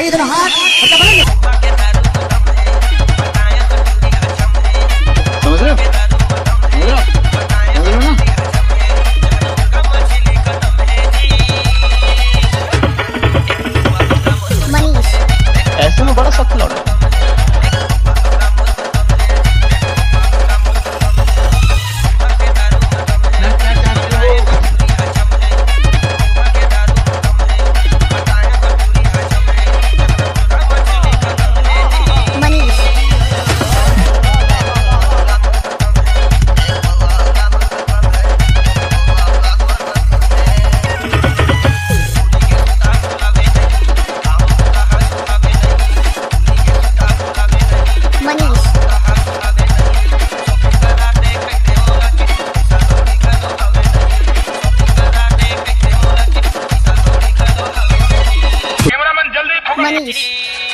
उठाइए दोनों हाथ। समझ रहे हो? मनीष। ऐसे में बड़ा सख्त लौटा। manis.